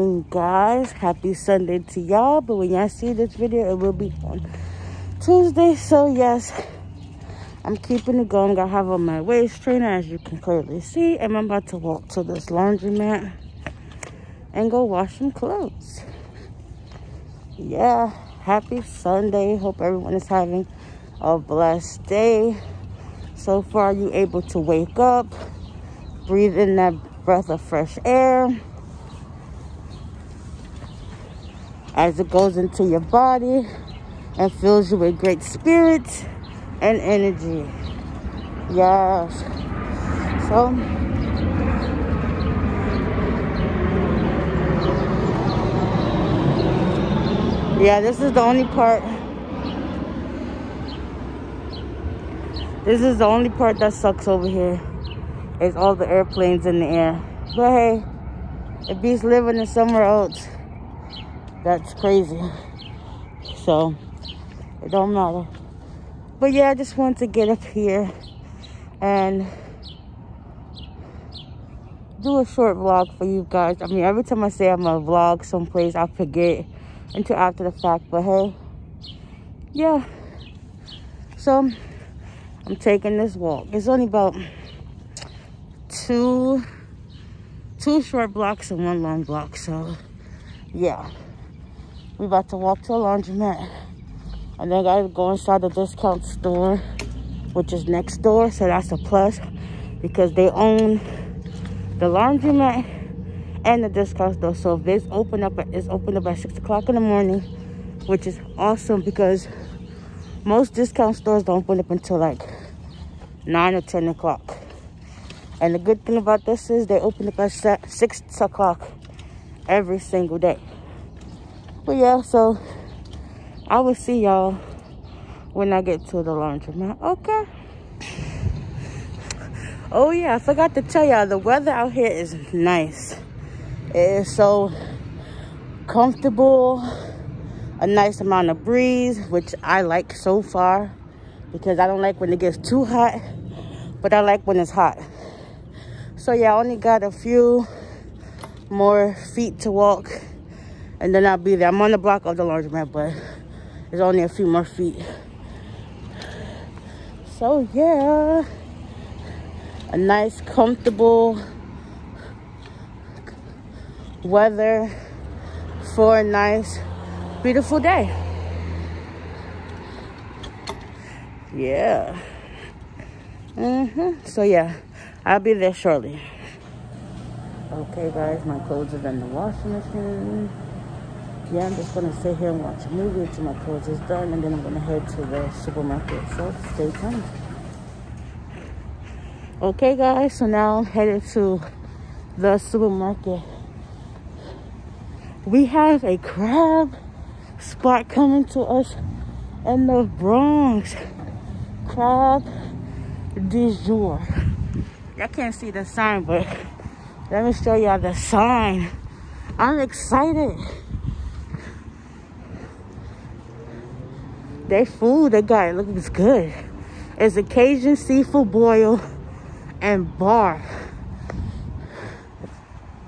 morning guys. Happy sunday to y'all. But when y'all see this video it will be on tuesday. So yes i'm keeping it going. I have on my waist trainer as you can clearly see. And i'm about to walk to this laundromat and go wash some clothes. Yeah happy sunday. Hope everyone is having a blessed day. So far you able to wake up breathe in that breath of fresh air as it goes into your body and fills you with great spirit and energy. Yes. So, yeah, this is the only part. This is the only part that sucks over here. Is all the airplanes in the air. But hey, if he's living in somewhere else, that's crazy. So, it don't matter. But yeah, I just want to get up here and do a short vlog for you guys. I mean, every time I say I'm gonna vlog someplace, I forget until after the fact. But hey, yeah. So, I'm taking this walk. It's only about two, two short blocks and one long block. So, yeah. We about to walk to a laundromat. And then I gotta go inside the discount store, which is next door. So that's a plus because they own the laundromat and the discount store. So if it's open up, it's open up at six o'clock in the morning, which is awesome because most discount stores don't open up until like nine or 10 o'clock. And the good thing about this is they open up at six o'clock every single day. But yeah, so I will see y'all when I get to the laundromat. Okay. Oh yeah, I forgot to tell y'all the weather out here is nice. It is so comfortable, a nice amount of breeze, which I like so far because I don't like when it gets too hot, but I like when it's hot. So yeah, I only got a few more feet to walk and then I'll be there. I'm on the block of the laundromat, but there's only a few more feet. So yeah, a nice, comfortable weather for a nice, beautiful day. Yeah. Mm-hmm. So yeah, I'll be there shortly. Okay, guys, my clothes are in the washing machine yeah, I'm just gonna sit here and watch a movie until my clothes is done, and then I'm gonna head to the supermarket. So stay tuned. Okay, guys. So now I'm headed to the supermarket. We have a crab spot coming to us in the Bronx. Crab du jour. Y'all can't see the sign, but let me show y'all the sign. I'm excited. Their food, they got it looks good. It's a Cajun seafood boil and bar.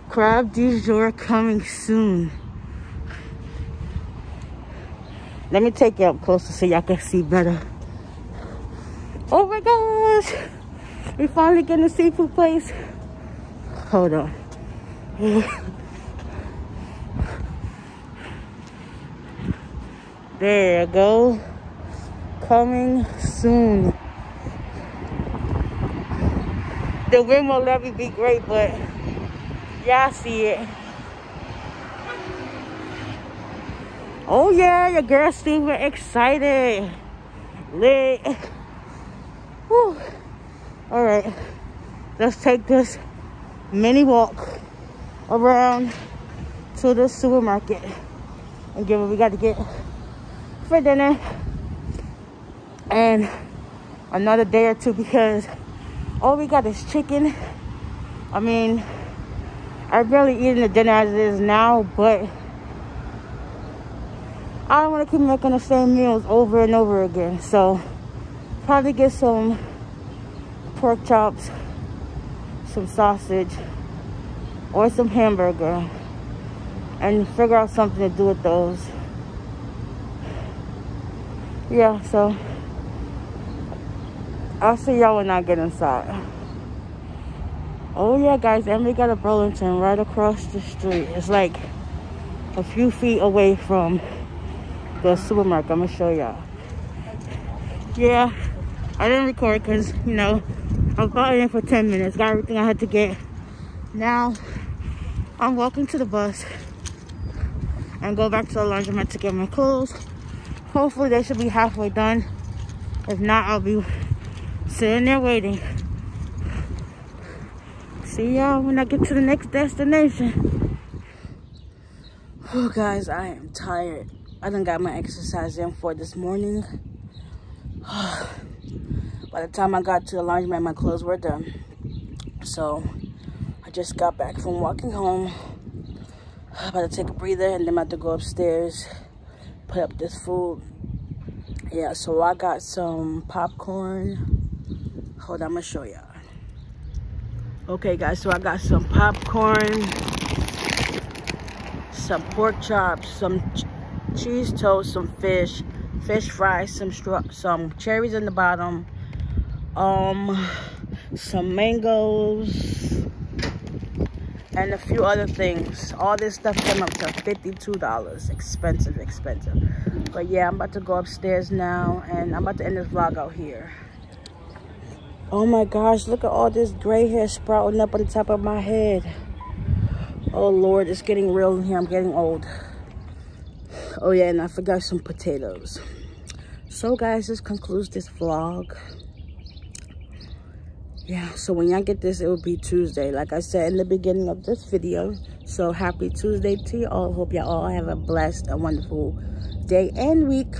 Crab du jour coming soon. Let me take you up closer so y'all can see better. Oh my gosh. We finally getting a seafood place. Hold on. There you go coming soon. The wind will me be great, but y'all see it. Oh yeah, your girl super excited. Lit. Whew. All right, let's take this mini walk around to the supermarket and get what we got to get for dinner and another day or two because all we got is chicken. I mean, I'm barely eating the dinner as it is now, but I don't want to keep making the same meals over and over again. So, probably get some pork chops, some sausage, or some hamburger. and figure out something to do with those. Yeah, so I'll see y'all when I get inside. Oh yeah, guys, and we got a Burlington right across the street. It's like a few feet away from the supermarket. I'm gonna show y'all. Yeah, I didn't record because, you know, I'm got in for 10 minutes, got everything I had to get. Now, I'm walking to the bus and go back to the laundromat to get my clothes. Hopefully they should be halfway done. If not, I'll be sitting there waiting. See y'all when I get to the next destination. Oh guys, I am tired. I done got my exercise in for this morning. By the time I got to the laundromat, my clothes were done. So I just got back from walking home. About to take a breather and then I'm about to go upstairs, put up this food. Yeah, so I got some popcorn. Hold on, I'm gonna show y'all. Okay guys, so I got some popcorn, some pork chops, some ch cheese toast, some fish, fish fries, some some cherries in the bottom, um, some mangoes, and a few other things. All this stuff came up to $52. Expensive, expensive. But yeah, I'm about to go upstairs now, and I'm about to end this vlog out here. Oh my gosh, look at all this gray hair sprouting up on the top of my head. Oh Lord, it's getting real in here. I'm getting old. Oh yeah, and I forgot some potatoes. So guys, this concludes this vlog yeah so when y'all get this it will be tuesday like i said in the beginning of this video so happy tuesday to you all hope y'all all have a blessed and wonderful day and week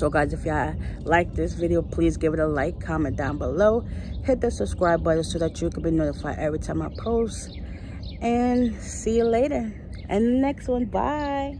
so guys if y'all like this video please give it a like comment down below hit the subscribe button so that you can be notified every time i post and see you later. And the next one bye